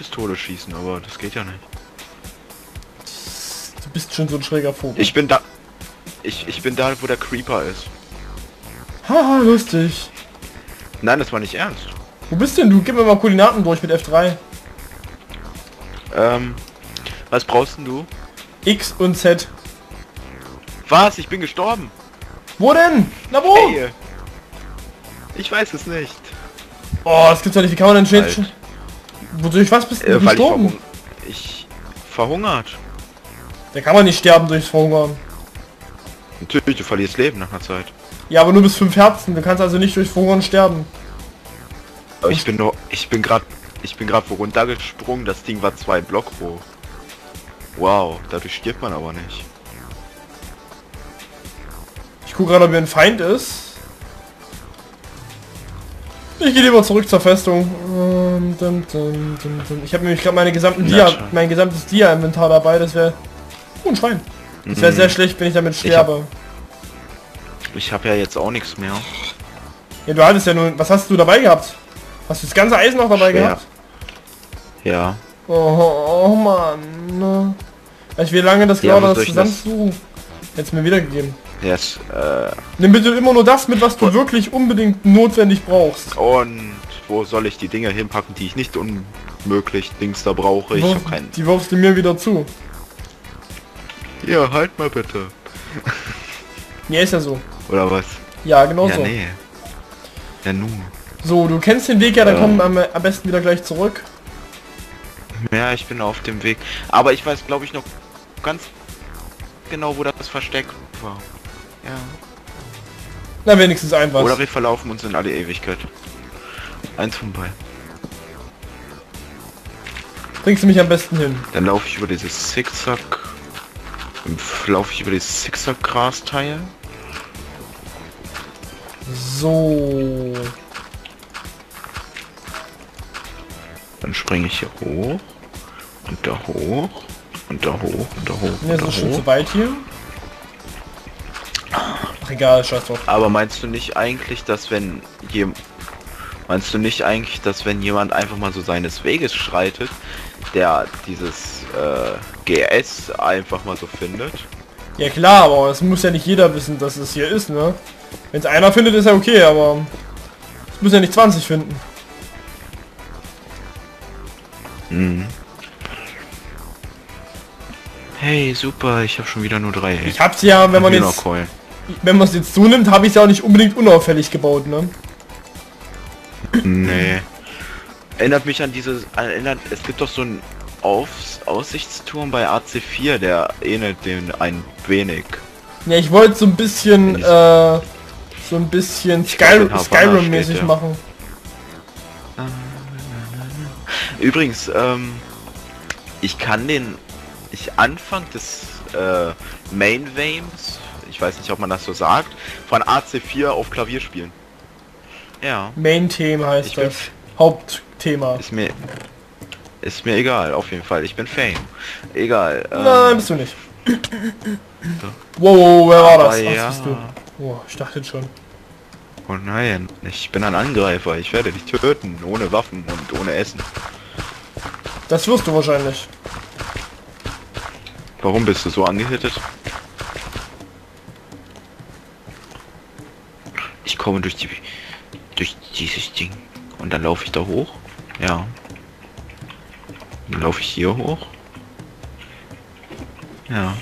Pistole schießen, aber das geht ja nicht. Du bist schon so ein schräger Vogel. Ich bin da... Ich, ich bin da, wo der Creeper ist. Haha, lustig. Nein, das war nicht ernst. Wo bist denn du? Gib mir mal Koordinaten durch mit F3. Ähm, was brauchst denn du? X und Z. Was? Ich bin gestorben. Wo denn? Na wo? Hey. Ich weiß es nicht. Oh, das gibt's doch nicht. Wie kann man denn schnell... Wodurch was bist du Äh, weil ich, gestorben? verhung ich verhungert. Da kann man nicht sterben durchs Verhungern. Natürlich, du verlierst Leben nach einer Zeit. Ja, aber nur bis fünf Herzen. Du kannst also nicht durch Verhungern sterben. Aber ich bin nur, ich bin gerade, ich bin gerade wo runtergesprungen. Das Ding war zwei Block hoch. Wow, dadurch stirbt man aber nicht. Ich gucke gerade, ob hier ein Feind ist. Ich gehe lieber zurück zur Festung. Ähm. Ich habe nämlich gerade meine gesamten Dia, mein gesamtes Dia-Inventar dabei. Das wäre... Oh, ein Schwein. Das wäre Mhm. sehr schlecht, wenn ich damit hab- sterbe. Ich habe ja jetzt auch nichts mehr. Ja, du hattest ja nur... Was hast du dabei gehabt? Hast du das ganze Eisen noch dabei Schwer. gehabt? Ja. Oh, oh Mann. Weißt du, wie lange das Ja, hat, das ich zusammenzusuchen? Jetzt mir wiedergegeben. Yes, äh, Nimm bitte immer nur das mit, was du wirklich unbedingt notwendig brauchst. und wo soll ich die Dinge hinpacken, die ich nicht unmöglich Dings da brauche? Ich habe keinen. Die wirfst du mir wieder zu. Ja, halt mal bitte. Ja, ist ja so. Oder was? Ja, genau ja, so. nee. Ja, nu. So, du kennst den Weg ja, dann Ja. kommen wir am, am besten wieder gleich zurück. Ja, ich bin auf dem Weg. Aber ich weiß, glaube ich, noch ganz genau, wo das Versteck war. Ja. Na, wenigstens ein was. Oder wir verlaufen uns in alle Ewigkeit. Eins von beiden. Bringst du mich am besten hin? Dann laufe ich über dieses Zickzack. Laufe ich über dieses Zickzack-Grasteil. So. Dann springe ich hier hoch. Und da hoch. Und da hoch. Und da hoch. Ja, Und ist da das schon hoch. zu weit hier? Egal, scheiß drauf. Aber meinst du nicht eigentlich, dass wenn jem Meinst du nicht eigentlich, dass wenn jemand einfach mal so seines Weges schreitet, der dieses äh, GS einfach mal so findet? Ja klar, aber es muss ja nicht jeder wissen, dass es hier ist, ne? Wenn es einer findet, ist ja okay, aber es muss ja nicht 20 finden. Mhm. Hey, super, ich habe schon wieder nur drei. Ich hab's ja, wenn man jetzt, Hühnerkeulen. Wenn man es jetzt so nimmt, habe ich ja auch nicht unbedingt unauffällig gebaut, ne? Nee. Erinnert mich an dieses, erinnert, es gibt doch so einen Aufs Aussichtsturm bei AC4, der ähnelt dem ein wenig. Ja, ich wollte so ein bisschen, äh, so ein bisschen in Havanna Skyrim-mäßig der. machen. Übrigens, ähm, ich kann den, ich Anfang des äh, Main Vames, ich weiß nicht, ob man das so sagt, von AC4 auf Klavier spielen. Ja, Main-Thema heißt Ich das. Hauptthema. ist mir, ist mir egal, auf jeden Fall. Ich bin Fame. Egal. Ähm, Nein, bist du nicht. Wow, wer war das? Ach, ja. bist du. Oh, ich dachte schon. Oh nein, ich bin ein Angreifer. Ich werde dich töten, ohne Waffen und ohne Essen. Das wirst du wahrscheinlich. Warum bist du so angehittet? Ich komme durch die durch dieses Ding und dann laufe ich da hoch. Ja. Dann laufe ich hier hoch. Ja.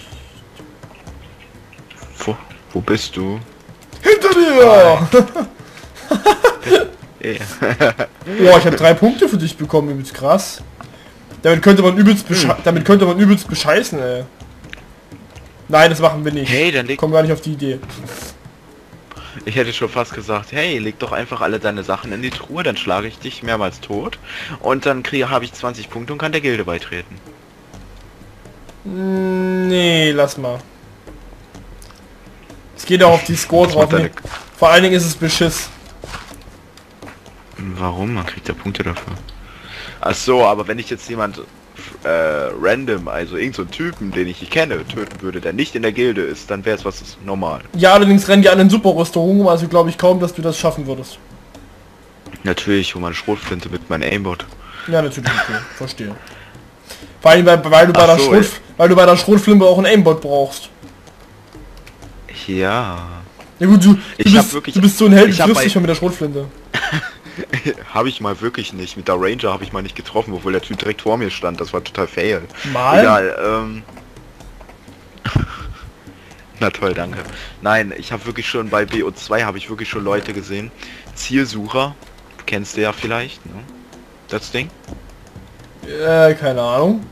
Wo, wo bist du? Hinter dir! Boah, ich habe drei Punkte für dich bekommen, übelst krass. Damit könnte man übelst Hm. damit könnte man übelst bescheißen, ey. Nein, das machen wir nicht. Hey, dann leg Komm gar nicht auf die Idee. Ich hätte schon fast gesagt, hey, leg doch einfach alle deine Sachen in die Truhe, dann schlage ich dich mehrmals tot und dann kriege habe ich 20 Punkte und kann der Gilde beitreten. Nee, lass mal. Es geht auch auf die Score drauf. deine-. Vor allen Dingen ist es Beschiss. Warum? Man kriegt ja Punkte dafür. Ach so, aber wenn ich jetzt jemand äh, random, also irgend so einen Typen, den ich nicht kenne, töten würde, der nicht in der Gilde ist, dann wäre es was normal. Ja, allerdings rennen die alle in Superrüstung rum, also glaube ich kaum, dass du das schaffen würdest. Natürlich, wo man Schrotflinte mit meinem Aimbot. Ja, natürlich, okay. Verstehe. Vor allem, weil, weil du bei Ach der so, Schrot, weil du bei der Schrotflinte auch ein Aimbot brauchst. Ja. Ja gut, du, du, bist, wirklich- du bist so ein Held, du ich triffst dich schon mit der Schrotflinte. habe ich mal wirklich nicht. Mit der Ranger habe ich mal nicht getroffen, obwohl der Typ direkt vor mir stand. Das war total fail. Mal? Egal, ähm... Na toll, danke. Nein, ich habe wirklich schon bei BO2 habe ich wirklich schon Leute gesehen. Zielsucher, kennst du ja vielleicht, ne? Das Ding? Äh, keine Ahnung.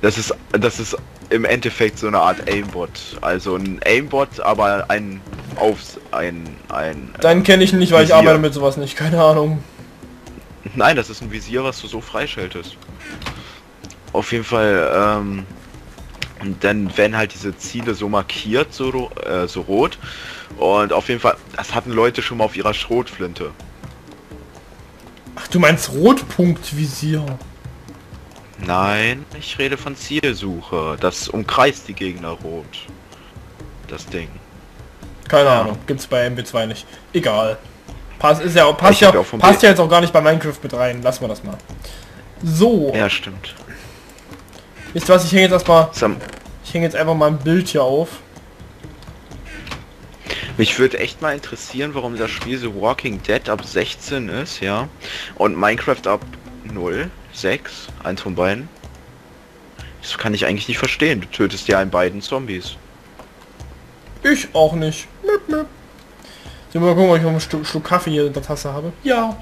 Das ist, das ist im Endeffekt so eine Art Aimbot. Also ein Aimbot, aber ein aufs, ein, ein. Dann kenne ich ihn nicht, weil ich Visier. arbeite mit sowas nicht. Keine Ahnung. Nein, das ist ein Visier, was du so freischaltest. Auf jeden Fall, ähm, und dann werden halt diese Ziele so markiert, so, äh, so rot. Und auf jeden Fall, das hatten Leute schon mal auf ihrer Schrotflinte. Ach, du meinst Rotpunktvisier. Nein, ich rede von Zielsuche. Das umkreist die Gegner rot. Das Ding. Keine Ja. Ahnung. Gibt's bei MB2 nicht. Egal. Pass ist ja passt Ich hab ja auch vom passt ja jetzt auch gar nicht bei Minecraft mit rein. Lassen wir das mal. So. Ja, stimmt. Wisst ihr was? Ich hänge jetzt erstmal. Sam, Ich hänge jetzt einfach mal ein Bild hier auf. Mich würde echt mal interessieren, warum das Spiel so Walking Dead ab 16 ist, ja. Und Minecraft ab 0, 6, eins von beiden. Das kann ich eigentlich nicht verstehen. Du tötest ja in beiden Zombies. Ich auch nicht. Möp, möp. So, mal gucken, ob ich noch einen Schluck, Schluck Kaffee hier in der Tasse habe. Ja.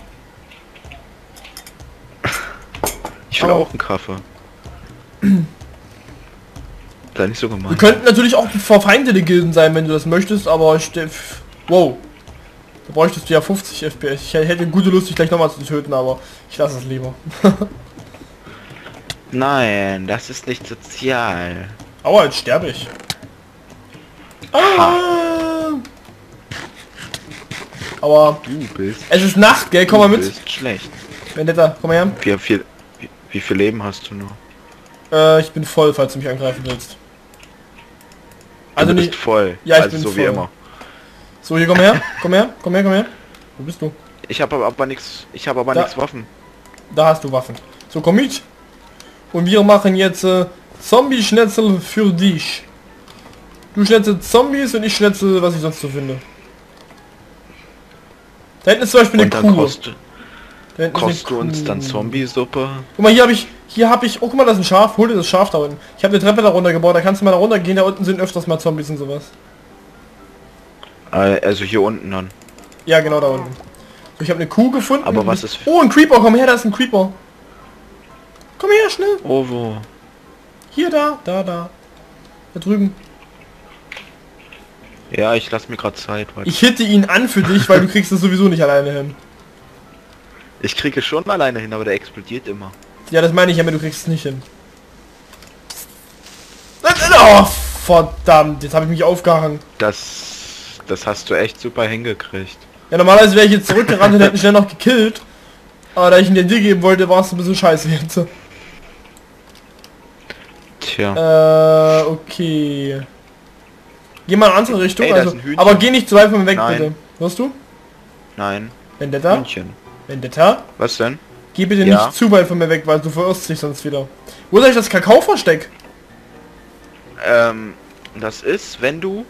Ich will Aber- auch einen Kaffee. Sei nicht so Wir gemein. könnten natürlich auch verfeindete Gilden sein, wenn du das möchtest, aber ich... Wow. Da bräuchtest du ja 50 FPS. Ich hätte gute Lust, dich gleich nochmal zu töten, aber ich lasse es lieber. Nein, das ist nicht sozial. Aua, jetzt sterbe ich. Ah. Aber Du bist. es ist Nacht, gell? Komm mal mit. bist schlecht. Vendetta, komm mal her. Wie viel, wie, wie viel Leben hast du noch? Äh, ich bin voll, falls du mich angreifen willst. Also du bist nicht... voll. Ja, ich also bin so voll. wie immer. So, hier komm her. Komm her, komm her, komm her. Wo bist du? Ich habe aber, aber nichts. Ich habe aber nichts Waffen. Da hast du Waffen. So, komm mit. Und wir machen jetzt äh, Zombie-Schnetzel für dich. Du schnetzelst Zombies und ich schnetzel, was ich sonst so finde. Da hinten ist zum Beispiel eine Kuh. kost, Da kostet du uns dann Kuh. Zombie-Suppe. Guck mal, hier habe ich, hier habe ich, oh guck mal, das ist ein Schaf. Hol dir das Schaf da unten. Ich habe eine Treppe da runter gebaut, da kannst du mal da runter gehen. Da unten sind öfters mal Zombies und sowas. Äh, Also hier unten dann. Ja, genau da unten. So, ich habe eine Kuh gefunden. Aber was ist- Oh, ein Creeper, komm her, da ist ein Creeper. Komm her, schnell. Oh, wo? Hier, da, da, da. Da drüben. Ja, ich lasse mir gerade Zeit. Ich hitte ihn an für dich, weil du kriegst es sowieso nicht alleine hin. Ich kriege es schon alleine hin, aber der explodiert immer. Ja, das meine ich ja, aber du kriegst es nicht hin. Oh, verdammt, jetzt habe ich mich aufgehangen. Das, das hast du echt super hingekriegt. Ja, normalerweise wäre ich jetzt zurückgerannt und hätte schnell noch gekillt. Aber da ich ihn dir dir geben wollte, war es ein bisschen scheiße jetzt. Tja. Äh, okay. Geh mal in eine andere Richtung, Ey, also, aber geh nicht zu weit von mir weg, Nein. bitte. Hörst du? Nein. Vendetta? Hühnchen. Vendetta? Was denn? Geh bitte Ja. nicht zu weit von mir weg, weil du verirrst dich sonst wieder. Wo ist eigentlich das Kakao-Versteck? Ähm, das ist, wenn du...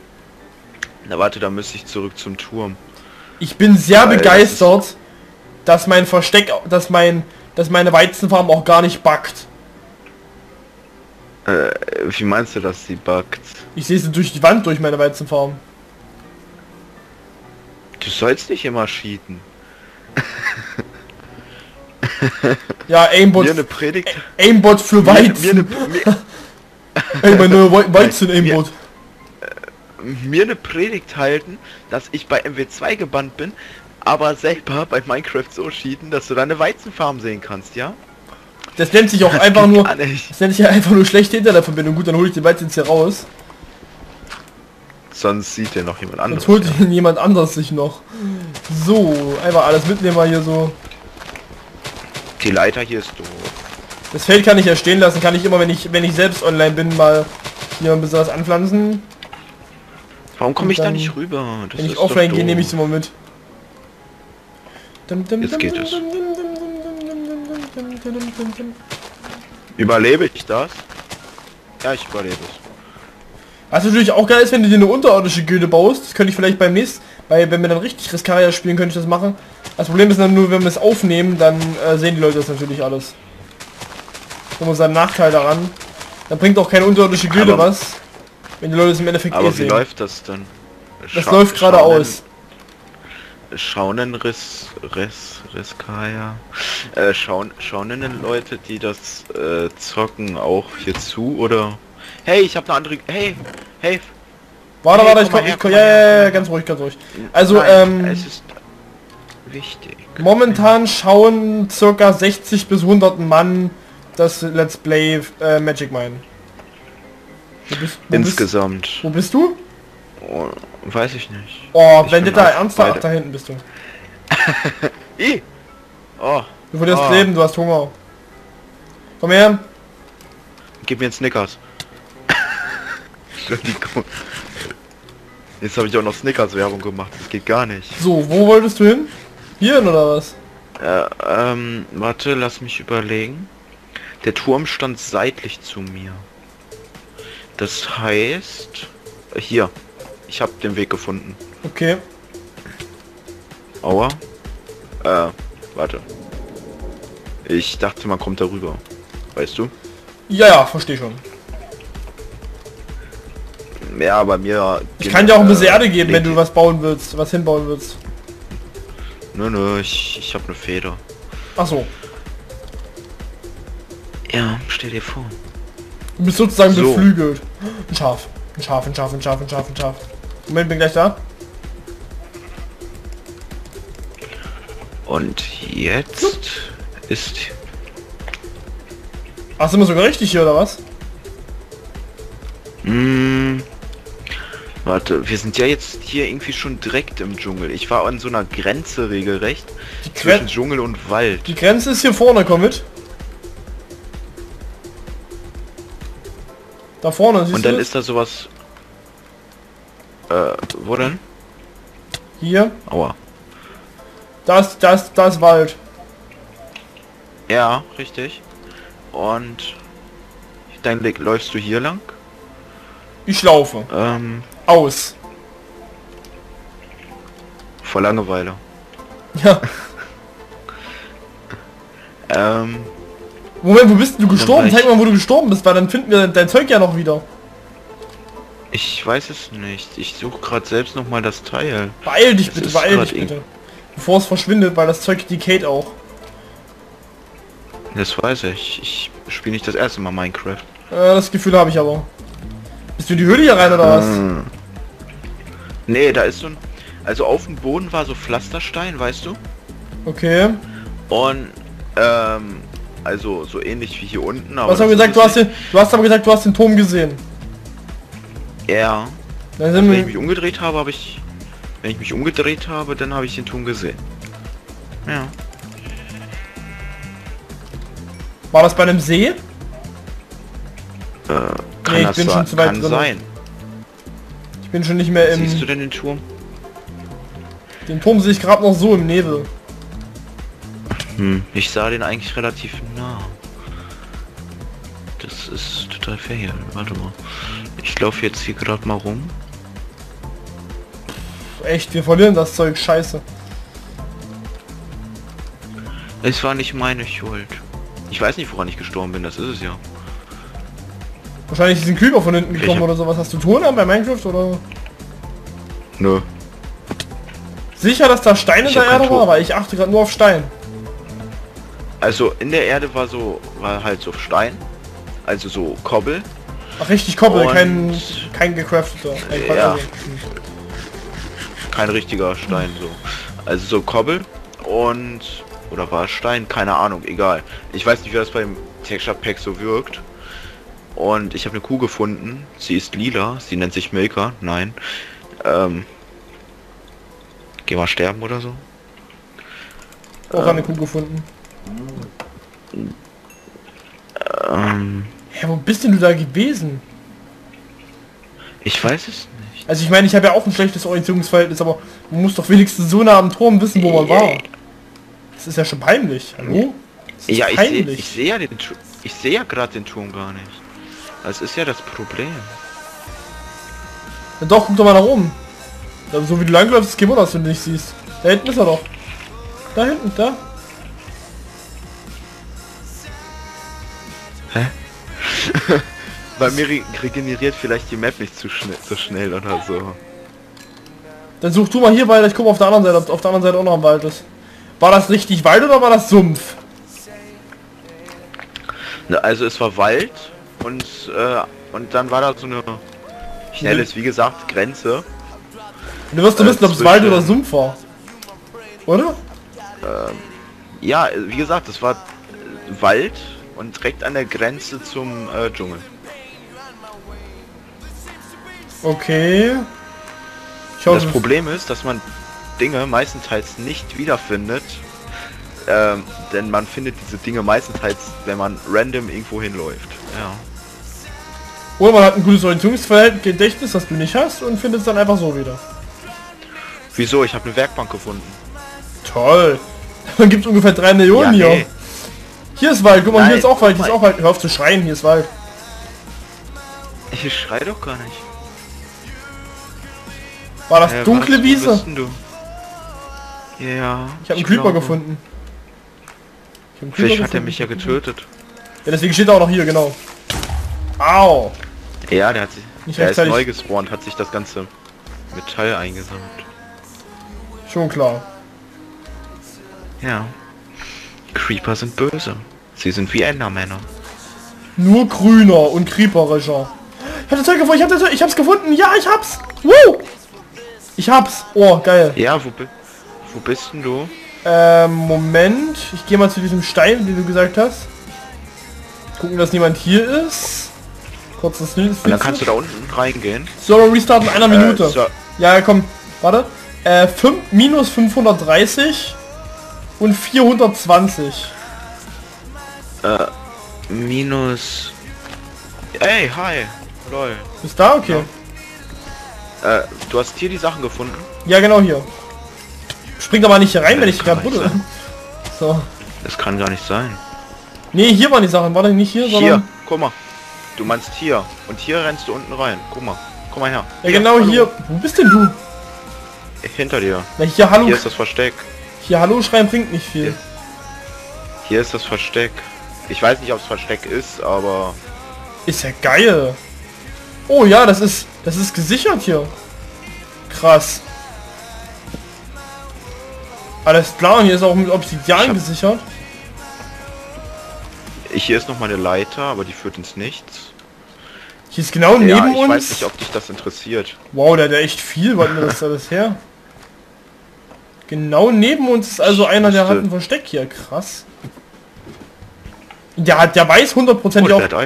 Na warte, da müsste ich zurück zum Turm. Ich bin sehr Weil das begeistert, dass mein Versteck, dass mein, dass meine Weizenfarm auch gar nicht backt. Äh, wie meinst du, dass sie buggt? Ich sehe sie durch die Wand durch meine Weizenfarm. Du sollst nicht immer cheaten. Ja, Aimbot, Mir eine Predigt... Aimbot für Mir, mir, eine, Weizen. mir, Ey, meine We Weizen Aimbot. mir eine Predigt halten, dass ich bei MW2 gebannt bin, aber selber bei Minecraft so cheaten, dass du deine Weizenfarm sehen kannst, ja? Das nennt sich auch Das einfach nur, das nennt sich ja einfach nur schlechte Internetverbindung. Gut, dann hole ich den Weizen jetzt hier raus. Sonst sieht ja noch jemand anderes. Sonst holt ihn jemand anders sich noch. So, einfach alles mitnehmen wir hier so. Die Leiter hier ist doof. Das Feld kann ich ja stehen lassen, kann ich immer, wenn ich, wenn ich selbst online bin, mal hier ein bisschen was anpflanzen. Warum komme ich da nicht rüber? Das Wenn ich offline gehe, nehme ich sie mal mit. Dum, dum, Jetzt dum, geht es. dum, dum, dum, dum, dum, Tidim, tim, tim. Überlebe ich das? Ja, ich überlebe es. Was natürlich auch geil ist, wenn du dir eine unterirdische Gilde baust. Das könnte ich vielleicht beim nächsten, weil wenn wir dann richtig Riskaria spielen, könnte ich das machen. Das Problem ist dann nur, wenn wir es aufnehmen, dann äh, sehen die Leute das natürlich alles. Das ist ein Nachteil daran. Dann bringt auch keine unterirdische Gilde Aber- was, wenn die Leute es im Endeffekt eh Aber wie sehen. läuft das dann? das Scha- läuft gerade Shaunen Riss, Riss, Riskaya. Äh, schauen, schauen Leute, die das äh, zocken, auch hier zu oder? Hey, ich habe eine andere. Hey, hey. Warte, Hey, warte, ich komm her, ich komm ja, her, ja, ja, ganz ruhig, ganz ruhig. Also, Nein, ähm, es ist wichtig. momentan schauen circa 60 bis 100 Mann das Let's Play äh, Magic Mine. Wo bist, wo bist, Insgesamt. wo bist du? Oh, weiß ich nicht. Oh, Ich wenn du da ernsthaft, beide. da hinten bist du. I. Oh, Du verlierst Ah. Leben, du hast Hunger. Komm her. gib mir einen Snickers. Jetzt habe ich auch noch Snickers Werbung gemacht. Das geht gar nicht. So, wo wolltest du hin? Hierhin oder was? Äh, ähm, warte, lass mich überlegen. Der Turm stand seitlich zu mir. Das heißt, hier. Ich habe den Weg gefunden. Okay. Aua. Äh, warte. Ich dachte, man kommt darüber. Weißt du? Ja, ja, verstehe schon. Ja, bei mir... Ich kann dir auch ein bisschen äh, Erde geben, wenn du was bauen willst, was hinbauen willst. Nö, nö, ich, ich habe eine Feder. Ach so. Ja, stell dir vor. Du bist sozusagen So. beflügelt. Ein Schaf. Ein Schaf, ein Schaf, ein Schaf, ein Schaf, ein Schaf. Moment, bin gleich da. Und jetzt ist... Ach, sind wir sogar richtig hier, oder was? Hm, warte, wir sind ja jetzt hier irgendwie schon direkt im Dschungel. Ich war an so einer Grenze regelrecht Die, zwischen Gren Dschungel und Wald. die Grenze ist hier vorne, komm mit. Da vorne, siehst Und dann du? ist da sowas... Äh, wo denn? Hier. Aua. Da ist, da ist, da ist Wald. Ja, richtig. Und dann läufst du hier lang. Ich laufe. Ähm, Aus. vor Langeweile. Ja. Ähm, Moment, wo bist du gestorben? Zeig mal, wo du gestorben bist, weil dann finden wir dein Zeug ja noch wieder. Ich weiß es nicht. Ich suche gerade selbst noch mal das Teil. Beeil dich Es bitte, beeil dich bitte. Bevor es verschwindet, weil das Zeug decayt auch. Das weiß ich. Ich spiele nicht das erste Mal Minecraft. Äh, das Gefühl habe ich aber. Bist du in die Höhle hier rein oder was? Hm. Nee, da ist so ein... Also auf dem Boden war so Pflasterstein, weißt du? Okay. Und, ähm, also so ähnlich wie hier unten. Aber Was haben das gesagt, du hast den, du hast aber gesagt, du hast den Turm gesehen. Ja. Dann sind Wenn ich mich umgedreht habe, habe ich... Wenn ich mich umgedreht habe, dann habe ich den Turm gesehen. Ja. war das bei einem See? Äh, kann Nee, ich bin schon zu weit kann drin. sein. Ich bin schon nicht mehr im... Siehst du denn den Turm? Den Turm sehe ich gerade noch so im Nebel. Hm, ich sah den eigentlich relativ nah. Das ist total fair. Warte mal. Ich laufe jetzt hier gerade mal rum. Echt, wir verlieren das Zeug, scheiße. Es war nicht meine Schuld. Ich weiß nicht, woran ich gestorben bin, das ist es ja. Wahrscheinlich ist ein Creeper von hinten gekommen hab- oder sowas. Hast du Ton an bei Minecraft oder? Nö. Sicher, dass da Stein in Ich der Erde war, aber ich achte gerade nur auf Stein. Also in der Erde war so, war halt so Stein. Also so Kobbel. Ach richtig Koppel, kein kein gecrafteter. Quatsch, Ja. Kein richtiger Stein so. Also so Kobbel und oder war es Stein? Keine Ahnung, egal. Ich weiß nicht, wie das beim Texture Pack so wirkt. Und ich habe eine Kuh gefunden. Sie ist lila. Sie nennt sich Milka. Nein. Ähm, geh mal sterben oder so. auch eine Kuh gefunden. Ähm, Hä, wo bist denn du da gewesen? ich weiß es nicht. Also ich meine, ich habe ja auch ein schlechtes Orientierungsverhältnis, aber man muss doch wenigstens so nah am Turm wissen, wo man war. Das ist ja schon peinlich. Hallo? Ja, ich sehe ich seh ja den Tu- ich sehe ja gerade den Turm gar nicht. Das ist ja das Problem. Ja, doch, guck doch mal nach oben. So wie du langläufst, ist kein Wunder, dass du nicht siehst. Da hinten ist er doch. Da hinten, da. Bei mir re regeneriert vielleicht die Map nicht zu schnell, so schnell oder so. Dann such du mal hier weiter, ich gucke auf der anderen Seite, ob auf der anderen Seite auch noch ein Wald ist. War das richtig Wald oder war das Sumpf? Ne, also es war Wald und äh, und dann war da so eine ich nenne es wie gesagt Grenze. Du wirst du Äh, wissen, ob es Wald oder Sumpf war. Oder? Ja, äh, wie gesagt, es war äh, Wald und direkt an der Grenze zum äh, Dschungel. Okay. Ich hoffe, Das Problem ist, dass man Dinge meistenteils nicht wiederfindet, ähm, denn man findet diese Dinge meistenteils, wenn man random irgendwo hinläuft. Ja. Oder man hat ein gutes Orientierungsgedächtnis, das du nicht hast und findet es dann einfach so wieder. Wieso? Ich habe eine Werkbank gefunden. Toll. Dann gibt es ungefähr drei Millionen hier. nee. Hier ist Wald, guck mal, hier Nein, ist auch Wald, hier ist auch Wald. Hör auf zu schreien, hier ist Wald. Ich schrei doch gar nicht. War das Äh, dunkle was? Wiese? du? Ja. Ich habe einen Creeper gefunden. Ich hab einen Vielleicht Creeper hat er gefunden. mich ja getötet. Ja, deswegen steht er auch noch hier, genau. Au. Ja, der hat sich. Nicht der ist neu gespawnt, hat sich das ganze Metall eingesammelt. Schon klar. Ja. Creeper sind böse. Sie sind wie Endermänner. Nur grüner und creeperischer. Ich hab das Zeug gefunden, ich hab das Zeug, ich hab's gefunden. Ja, ich hab's. Woo! Ich hab's. Oh, geil. Ja, wo, wo bist denn du? Ähm, Moment. Ich gehe mal zu diesem Stein, den du gesagt hast. Gucken, dass niemand hier ist. Kurzes Hilfe. Und dann kannst du da unten reingehen. Server Restart in einer Minute. Äh, so, Ja, komm. Warte. Äh, 5, minus 530 und 420. äh, minus... Ey, hi. Lol. Ist da? Okay. Äh, du hast hier die Sachen gefunden. Ja, genau hier. Spring aber nicht hier rein, Ja, wenn ich gerade buddel. So. Das kann gar nicht sein. Nee, hier waren die Sachen. Warte, nicht hier, Hier, sondern... guck mal. Du meinst hier. Und hier rennst du unten rein. Guck mal. Guck mal her. Ja, genau hallo. hier. Wo bist denn du? Hinter dir. Na, hier Hallo. Hier ist das Versteck. Hier Hallo schreien bringt nicht viel. Hier ist das Versteck. Ich weiß nicht, ob es Versteck ist, aber... Ist ja geil. Oh ja, das ist... Das ist gesichert hier. Krass. Alles klar, und hier ist auch mit Obsidian Ich hab- gesichert. Hier ist noch mal eine Leiter, aber die führt ins Nichts. Hier ist genau ja, neben ich uns. weiß nicht, ob dich das interessiert. Wow, der hat ja echt viel. Was denn das alles her? Genau neben uns ist also einer, der hat ein Versteck hier. Krass. Der hat, der weiß Oh, hundertprozentig der auch,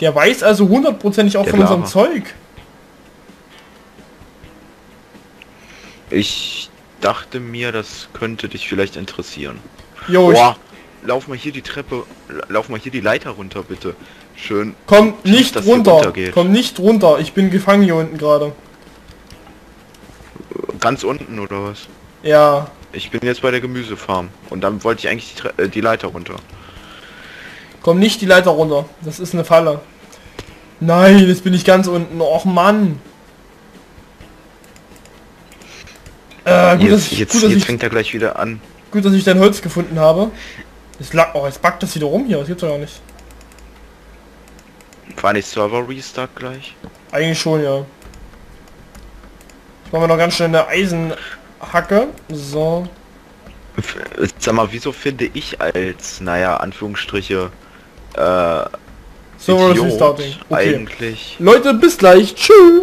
der weiß also hundertprozentig auch Der von unserem Lava. Zeug. Ich dachte mir, das könnte dich vielleicht interessieren. Jo, ich, Boah, lauf mal hier die Treppe, lauf mal hier die Leiter runter, bitte. Schön. komm Schief, nicht runter. Komm nicht runter. Ich bin gefangen hier unten gerade. Ganz unten oder was? Ja. Ich bin jetzt bei der Gemüsefarm und dann wollte ich eigentlich die, Tre äh, die Leiter runter. Komm nicht die Leiter runter. Das ist eine Falle. Nein, jetzt bin ich ganz unten. Och Mann. Äh, gut, Jetzt, ich, jetzt, gut, jetzt fängt er gleich wieder an. gut, dass ich dein Holz gefunden habe. Es lag, oh, jetzt backt das wieder rum hier. Das gibt's doch gar nicht. War nicht Server Restart gleich? Eigentlich schon, ja. Ich mache mir noch ganz schnell eine Eisenhacke. So. F- Sag mal, wieso finde ich als, naja, Anführungsstriche, äh, So, Idiot. Okay. eigentlich Leute, bis gleich. Tschüss.